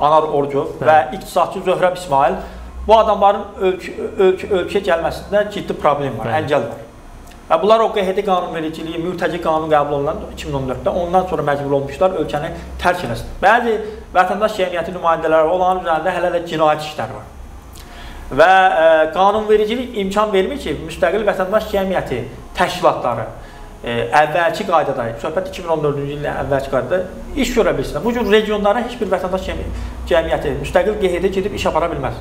Anar Orcov və iqtisadçı Zöhrəb İsmail bu adamların ölkə, ölkə, ölkəyə gəlməsində ciddi problem var, Bəli. əngəl var. Və bunlar o QHT qanunvericiliyi, mültəci qanunu qəbul olunan 2014-də ondan sonra məcbur olmuşlar ölkəni tərk eləsin. Bəzi vətəndaş cəmiyyəti nümayəndələri onların üzərində hələ də cinayət işləri var. Və ə, e, qanunvericilik imkan vermir ki, müstəqil vətəndaş cəmiyyəti təşkilatları, ə, e, əvvəlki qaydada, söhbət 2014-cü ilin əvvəlki qaydada iş görə bilsinlər. Bu cür regionlara heç bir vətəndaş cəmiyyəti müstəqil QHD gedib iş apara bilməz.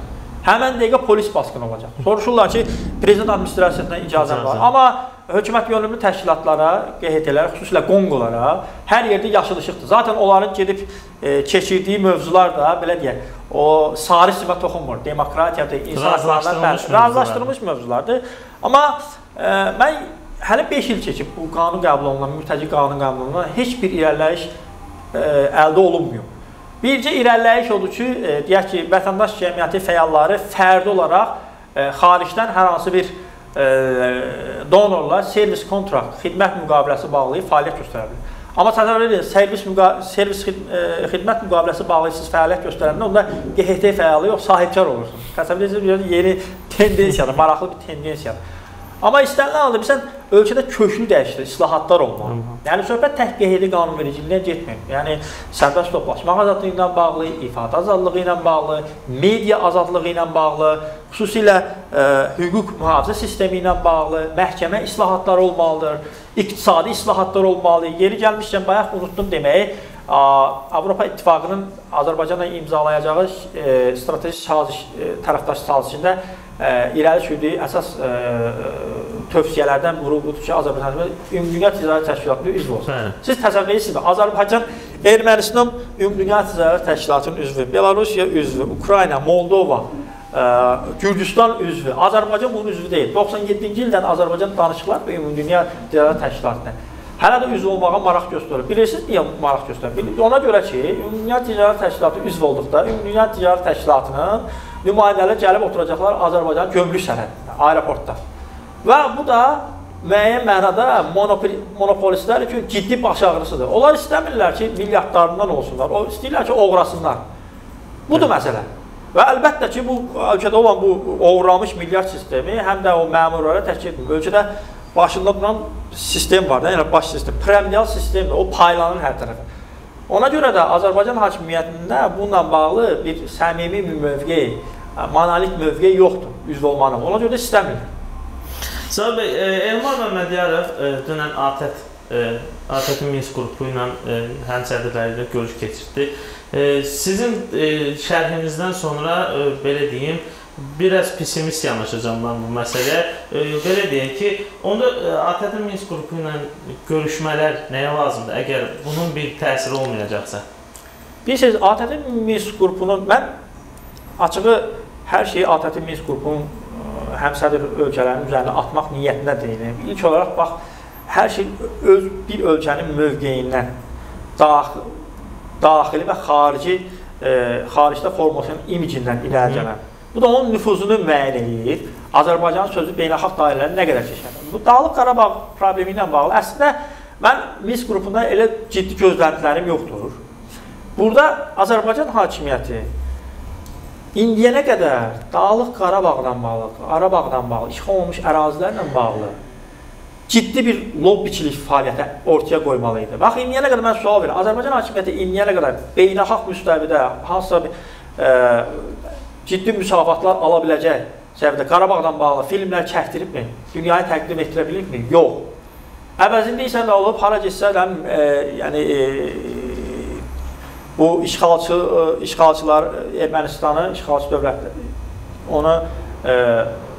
Həmən dəqiqə polis baskını olacaq. Soruşurlar ki, prezident administrasiyasından icazə var. Amma hökumət yönümlü təşkilatlara, QHT-lərə, xüsusilə Qonqolara hər yerdə yaşıl işıqdır. Zaten onların gedib e, keçirdiyi mövzular da belə deyək, o sarı sifə toxunmur. Demokratiyadır, insan hüquqlarına razılaşdırılmış mövzulardır. Amma e, mən hələ 5 il keçib bu qanun qəbul olunan, mürtəci qanun qəbul olunan heç bir irəliləyiş e, əldə olunmuyor. Bircə irəliləyiş odur ki, e, deyək ki, vətəndaş cəmiyyəti fəalları fərdi olaraq e, xaricdən hər hansı bir e, donorla servis kontrakt, xidmət müqaviləsi bağlayıb fəaliyyət göstərə bilər. Amma təsəvvür edin, servis servis xidmət müqaviləsi bağlayıb siz fəaliyyət göstərəndə onda QHT fəalı yox, sahibkar olursunuz. Təsəvvür edirsiniz, yeni tendensiyadır, maraqlı bir tendensiyadır. Amma istənilən halda bilsən ölkədə köklü dəyişiklik, islahatlar olmalı. Yəni söhbət tək qeyri qanunvericiliyə getmir. Yəni sərbəst toplaşmaq azadlığı ilə bağlı, ifadə azadlığı ilə bağlı, media azadlığı ilə bağlı, xüsusilə ə, e, hüquq mühafizə sistemi ilə bağlı, məhkəmə islahatları olmalıdır, iqtisadi islahatlar olmalı. Yeri gəlmişkən bayaq unutdum deməyi, Avropa İttifaqının Azərbaycanla imzalayacağı e, strateji saziş, e, tərəfdaş sazişində irəli sürdüyü əsas ə, tövsiyələrdən biri budur ki, Azərbaycan Ümumdünya Ticarət Təşkilatının üzvü olsun. Bəli. Siz təsəvvür edirsiniz, Azərbaycan Ermənistan Ümumdünya Ticarət Təşkilatının üzvü, Belarusiya üzvü, Ukrayna, Moldova, ə, Gürcüstan üzvü, Azərbaycan bunun üzvü deyil. 97-ci ildən Azərbaycan danışıqlar və Ümumdünya Ticarət Təşkilatına hələ də üzv olmağa maraq göstərir. Bilirsiniz niyə maraq göstərir? Ona görə ki, Ümumdünya Ticarət Təşkilatı üzv olduqda Ümumdünya Ticarət Təşkilatının nümayəndələr gəlib oturacaqlar Azərbaycan gömrük sərhədində, aeroportda. Və bu da müəyyən mənada monopolistlər üçün ciddi baş ağrısıdır. Onlar istəmirlər ki, milyardlarından olsunlar. O istəyirlər ki, oğrasınlar. Budur məsələ. Və əlbəttə ki, bu ölkədə olan bu oğramış milyard sistemi həm də o məmurlara təşkil etmir. Ölkədə başında duran sistem var da, yəni baş sistem, premial sistemdir. O paylanır hər tərəfə. Ona görə də Azərbaycan hakimiyyətində bununla bağlı bir səmimi bir mövqe, monolit mövqe yoxdur üzv olmanın. Ona görə də istəmir. Sağ bəy, e, Elmar Məmmədiyarov e, dünən ATƏT e, ATƏT-in Minsk qrupu ilə həm sədrləri ilə görüş keçirdi. Sizin şərhinizdən sonra belə deyim, biraz pessimist yanaşacağam mən bu məsələyə. Belə deyək ki, onda e, ATƏT Minsk qrupu ilə görüşmələr nəyə lazımdır əgər bunun bir təsiri olmayacaqsa? Bilirsiniz, ATƏT Minsk qrupunun mən açığı hər şeyi ATƏT Minsk qrupunun həmsədr ölkələrin üzərinə atmaq niyyətində deyiləm. İlk olaraq bax hər şey öz bir ölkənin mövqeyindən daxil, daxili və xarici e, xaricdə formasının imicindən irəli gələn Bu da onun nüfuzunu müəyyən edir. Azərbaycanın sözü beynəlxalq dairələrində nə qədər keçərli. Bu Dağlıq Qarabağ problemi ilə bağlı əslində mən Minsk qrupunda elə ciddi gözləntilərim yoxdur. Burada Azərbaycan hakimiyyəti indiyənə qədər Dağlıq Qarabağla bağlı, Qarabağla bağlı, işğal olunmuş ərazilərlə bağlı ciddi bir lobbiçilik fəaliyyəti ortaya qoymalı idi. Bax, indiyənə qədər mən sual verirəm. Azərbaycan hakimiyyəti indiyənə qədər beynəlxalq müstəvidə hansısa bir ə, ciddi müsavatlar ala biləcək səviyyədə Qarabağdan bağlı filmlər çəkdiribmi? Dünyaya təqdim etdirə bilibmi? Yox. Əvəzində isə nə olub? Hara getsə də e, yəni e, bu işğalçı e, işğalçılar Ermənistanı, işğalçı dövlətləri onu e,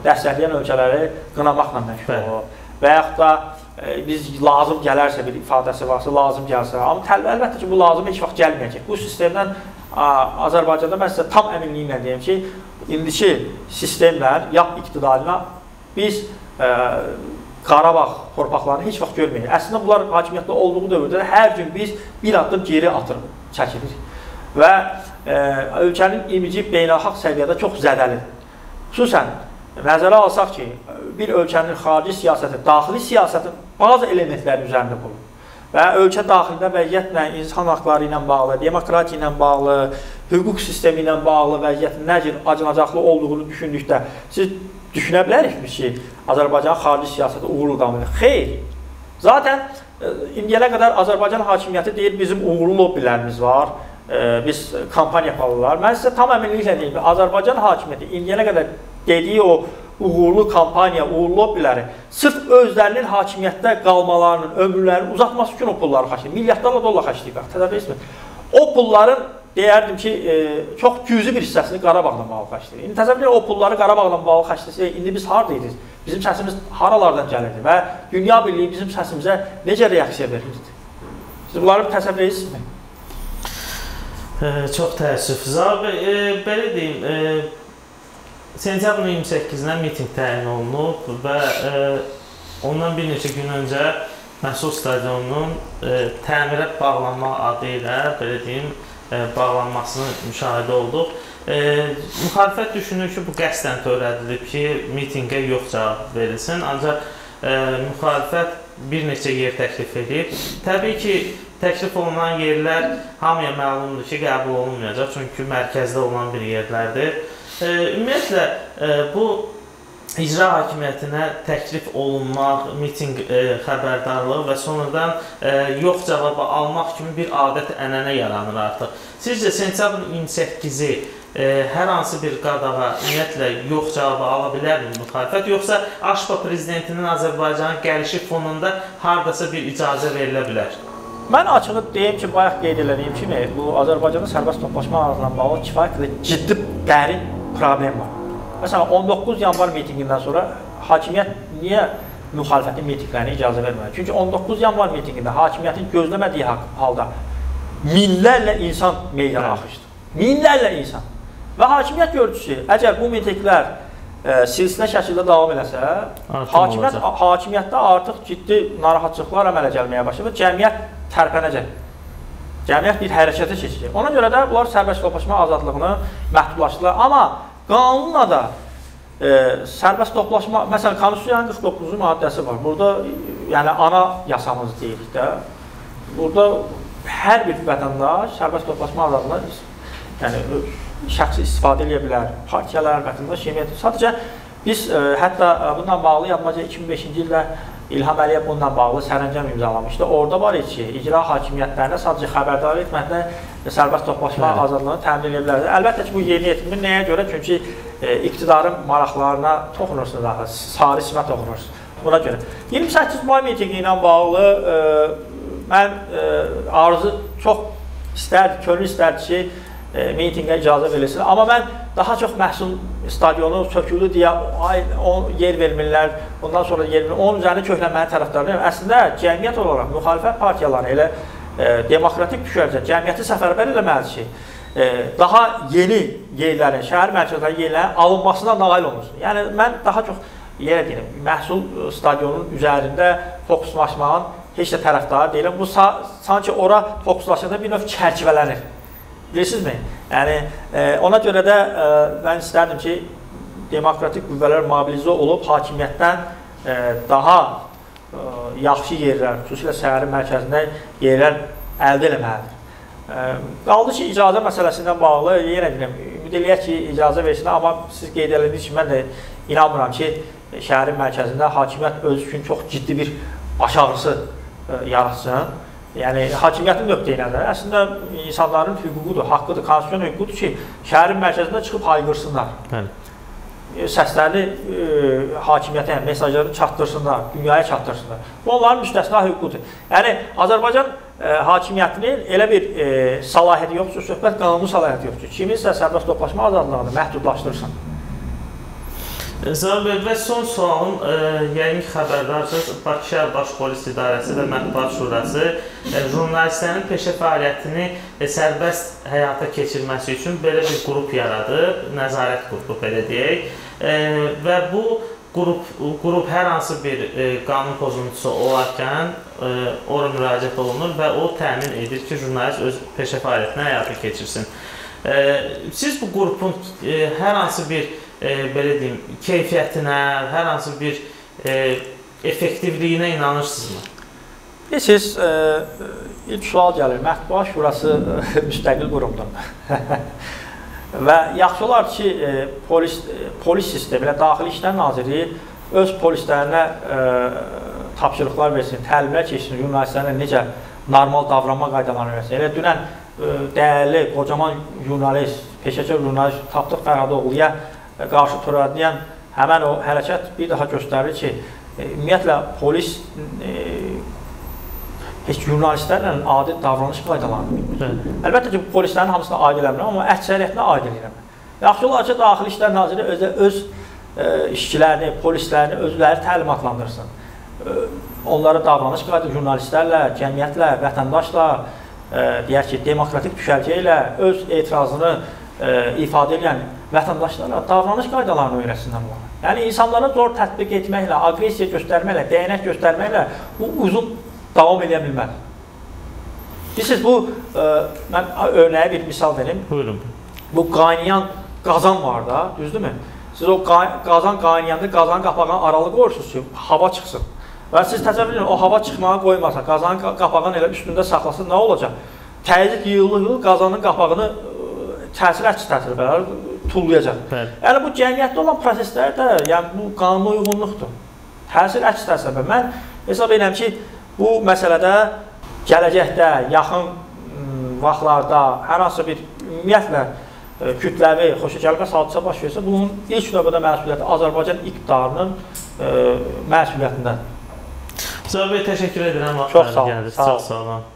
dəstəkləyən ölkələri qınamaqla məşğul olur. Və yaxud da e, biz lazım gələrsə bir ifadəsi varsa, lazım gəlsə, amma əlbəttə ki, bu lazım heç vaxt gəlməyəcək. Bu sistemdən Azərbaycanda mən sizə tam əminliklə deyim ki, indiki sistemlə, yap iqtidarına biz ə, Qarabağ torpaqlarını heç vaxt görməyik. Əslində bunlar hakimiyyətdə olduğu dövrdə hər gün biz bir addım geri atırıq, çəkilir. Və ə, ölkənin imici beynəlxalq səviyyədə çox zədəlidir. Xüsusən nəzərə alsaq ki, bir ölkənin xarici siyasəti, daxili siyasətin bazı elementləri üzərində qurulur və ölkə daxilində vəziyyətlə, insan haqları ilə bağlı, demokratiya ilə bağlı, hüquq sistemi ilə bağlı vəziyyətin nə cür acınacaqlı olduğunu düşündükdə siz düşünə bilərikmi ki, Azərbaycan xarici siyasəti uğurlu davam edir? Xeyr. Zaten e, indiyənə qədər Azərbaycan hakimiyyəti deyir, bizim uğurlu lobbilərimiz var, biz kampaniya yaparlar. Mən sizə tam əminliklə deyim, Azərbaycan hakimiyyəti indiyənə qədər dediyi o uğurlu kampaniya, uğurlu lobbiləri sırf özlərinin hakimiyyətdə qalmalarının, ömürlərinin uzatması üçün o pulları xərcləyir. Milyardlarla dollar xərcləyirlər. Təsəvvür edirsiniz? O pulların deyərdim ki, e, çox cüzi bir hissəsini Qarabağla bağlı xərcləyir. İndi təsəvvür edin o pulları Qarabağla bağlı xərcləsək, indi biz hardaydıq? Bizim səsimiz haralardan gəlirdi və dünya birliyi bizim səsimizə necə reaksiya verirdi? Siz bunları təsəvvür edirsinizmi? Çox təəssüf. Bəy, e, belə deyim, e, sentyabrın 28-nə mitinq təyin olunub və e, ondan bir neçə gün öncə Məhsul stadionunun e, təmirə bağlanma adı ilə belə deyim, e, bağlanmasını müşahidə olduq. E, müxalifət düşünür ki, bu qəsdən törədilib ki, mitinqə yox cavab verilsin, ancaq e, müxalifət bir neçə yer təklif edib. Təbii ki, təklif olunan yerlər hamıya məlumdur ki, qəbul olunmayacaq, çünki mərkəzdə olan bir yerlərdir. E, ümumiyyətlə e, bu icra hakimiyyətinə təklif olunmaq, mitinq e, xəbərdarlığı və sonradan e, yox cavabı almaq kimi bir adət-ənənə yaranır artıq. Sizcə sentyabrın 28-i e, hər hansı bir qadağa ümumiyyətlə yox cavabı ala bilərmi müxalifət, yoxsa Aşpa prezidentinin Azərbaycana gəlişi fonunda hardasa bir icazə verilə bilər? Mən açığı deyim ki, bayaq qeyd elədiyim kimi, bu Azərbaycanda sərbəst toplaşma arzusuna bağlı kifayət qədər ciddi dərin problem var. Məsələn, 19 yanvar mitinqindən sonra hakimiyyət niyə müxalifətin mitinqlərinə icazə vermədi? Çünki 19 yanvar mitinqində hakimiyyətin gözləmədiyi halda minlərlə insan meydana axışdı. Minlərlə insan. Və hakimiyyət gördü ki, əgər bu mitinqlər e, silsilə şəkildə davam eləsə, hakimiyyət hakimiyyətdə artıq ciddi narahatçılıqlar əmələ gəlməyə başlayıb və cəmiyyət tərpənəcək. Cəmiyyət bir hərəkətə keçəcək. Ona görə də bunlar sərbəst toplaşma azadlığını məhdudlaşdırırlar. Amma qanunla da e, sərbəst toplaşma, məsələn, Konstitusiyanın 49-cu maddəsi var. Burada yəni ana yasamız deyirik də. Burada hər bir vətəndaş sərbəst toplaşma azadlığına yəni şəxsi istifadə edə bilər. Partiyalar, vətəndaş cəmiyyəti. Sadəcə biz ə, e, hətta ə, bununla bağlı yadımca 2005-ci ildə İlham Əliyev bununla bağlı sərəncam imzalamışdı. Orada var idi ki, icra hakimiyyətlərinə sadəcə xəbərdar etməklə sərbəst toplaşma Bəli. azadlığını təmin edə bilər. Əlbəttə ki, bu yeni etmir. Nəyə görə? Çünki e, iqtidarın maraqlarına toxunursunuz axı, sarı simə toxunursunuz. Buna görə. 28 may mitinqi ilə bağlı e, mən e, arzu çox istərdi, könül istərdi ki, e, mitinqə icazə verilsin. Amma mən daha çox məhsul stadionu söküldü deyə ay o yer vermirlər, ondan sonra yer vermirlər. Onun üzərində köklənməyə tərəfdarıyam. Əslində cəmiyyət olaraq müxalifət partiyaları elə e, demokratik düşərcə cəmiyyəti səfərbər eləməlidir ki, e, daha yeni yerlərin, şəhər mərkəzləri yerlərin alınmasına nail olunsun. Yəni mən daha çox yerə deyirəm, məhsul stadionunun üzərində fokuslaşmağın heç də tərəfdarı deyiləm. Bu sanki ora fokuslaşanda bir növ çərçivələnir. Bilirsinizmi? Yəni e, ona görə də e, mən istərdim ki, demokratik qüvvələr mobilizə olub hakimiyyətdən e, daha e, yaxşı yerlər, xüsusilə şəhərin mərkəzində yerlər əldə etməlidir. E, qaldı ki, icazə məsələsindən bağlı yenə deyirəm, ümid eləyək ki, icazə versinlər, amma siz qeyd elədiniz ki, mən də inanmıram ki, şəhərin mərkəzində hakimiyyət öz üçün çox ciddi bir baş ağrısı e, yaratsın. Yəni hakimiyyətin nöqteyi-nəzəri əslində insanların hüququdur, haqqıdır, konstitusiyon hüququdur ki, şəhərin mərkəzində çıxıb hayqırsınlar. Bəli. E, səslərini e, hakimiyyətə, mesajlarını çatdırsınlar, dünyaya çatdırsınlar. Bu onların müstəsna hüququdur. Yəni Azərbaycan e, hakimiyyətinin elə bir e, səlahiyyəti yoxdur, söhbət qanuni səlahiyyəti yoxdur. Kiminsə sərbəst toplaşma azadlığını məhdudlaşdırsın. Zaur bəy, və son sualım, e, yəqin ki, xəbərdarsınız, Bakı şəhər Baş Polis İdarəsi və Mətbuat Şurası e, jurnalistlərin peşə fəaliyyətini e, sərbəst həyata keçirməsi üçün belə bir qrup yaradıb, nəzarət qrupu belə deyək. E, və bu qrup qrup hər hansı bir e, qanun pozuntusu olarkən e, ora müraciət olunur və o təmin edir ki, jurnalist öz peşə fəaliyyətini həyata keçirsin. E, siz bu qrupun e, hər hansı bir e, belə deyim, keyfiyyətinə, hər hansı bir e, effektivliyinə inanırsınızmı? Bilirsiniz, e, ilk sual gəlir. Mətbuat Şurası e, müstəqil qurumdur. Və yaxşı olar ki, e, polis polis sistemi ilə Daxili İşlər Nazirliyi öz polislərinə e, tapşırıqlar versin, təlimlər keçsin, jurnalistlərlə necə normal davranma qaydalarını versin. Elə dünən e, dəyərli, qocaman jurnalist, peşəkar jurnalist Tapdıq Fərhadoğluya qarşı törədilən həmən o hərəkət bir daha göstərir ki, e, ümumiyyətlə polis e, heç jurnalistlərlə adi davranış qaydalarını bilmir. Əlbəttə ki, polislərin hamısına aid eləmirəm, amma əksəriyyətinə aid eləmirəm. Yaxşı olar ki, Daxili İşlər Naziri özə öz e, işçilərini, polislərini özləri təlimatlandırsın. E, onlara davranış qayda jurnalistlərlə, cəmiyyətlə, vətəndaşla, e, deyək ki, demokratik düşərgə ilə öz etirazını ifadə edən vətəndaşlara davranış qaydalarını öyrətsinlər onlara. Yəni insanlara zor tətbiq etməklə, aqressiya göstərməklə, dəyənək göstərməklə bu uzun davam edə bilməz. Bilirsiniz bu e, mən örnəyə bir misal verim. Buyurun. Bu qaynayan qazan var da, düzdürmü? Siz o qay qazan qaynayanda qazanın qapağını aralı qoyursunuz ki, hava çıxsın. Və siz təsəvvür edin, o hava çıxmağa qoymasa, qazanın qa- qapağını elə üstündə saxlasın, nə olacaq? Təzyiq yığılır, qazanın qapağını ə, təsir əks təsir verər, tullayacaq. Bəli. Yəni bu cəmiyyətdə olan proseslər də, yəni bu qanuna uyğunluqdur. Təsir əks təsir verər. Mən hesab edirəm ki, bu məsələdə gələcəkdə, yaxın vaxtlarda hər hansı bir ümumiyyətlə kütləvi xoşagəlməz hadisə baş versə, bunun ilk növbədə məsuliyyəti Azərbaycan iqtidarının e, məsuliyyətindədir. Bəy, təşəkkür edirəm. Çox sağ olun, sağ olun.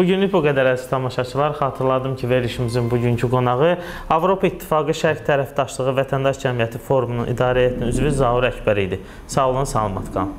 Bugünlük bu qədər əziz tamaşaçılar. Xatırladım ki, verilişimizin bugünkü qonağı Avropa İttifaqı Şərq Tərəfdaşlığı Vətəndaş Cəmiyyəti Forumunun idarə heyətinin üzvü Zaur Əkbər idi. Sağ olun, salamat qalın.